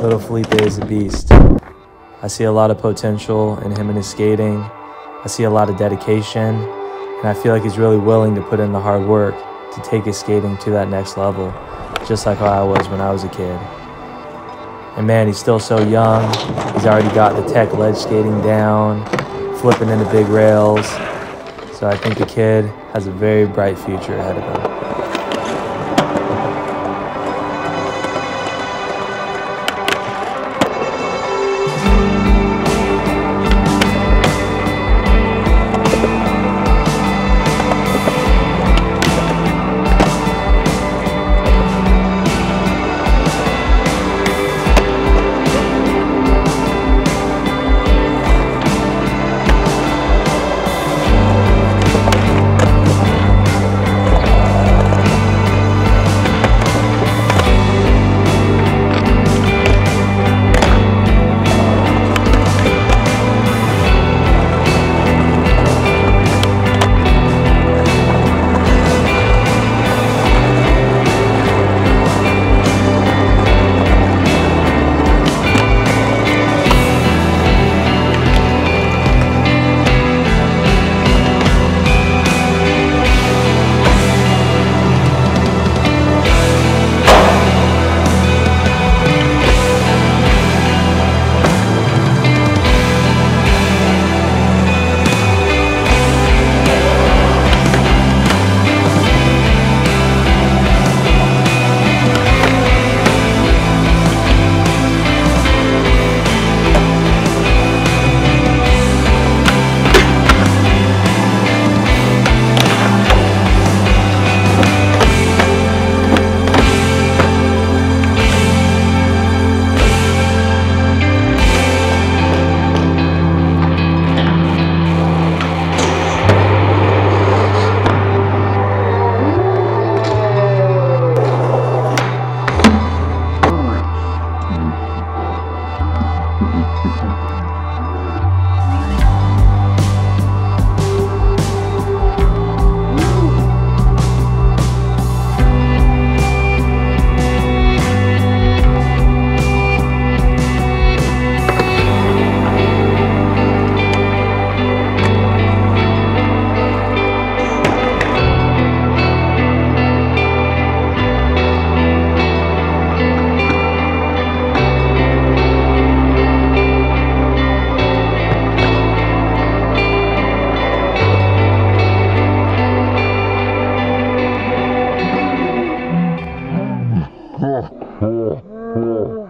Little Filipe is a beast. I see a lot of potential in him and his skating. I see a lot of dedication, and I feel like he's really willing to put in the hard work to take his skating to that next level, just like how I was when I was a kid. And man, he's still so young. He's already got the tech ledge skating down, flipping into big rails. So I think the kid has a very bright future ahead of him. Hmm. Hmm.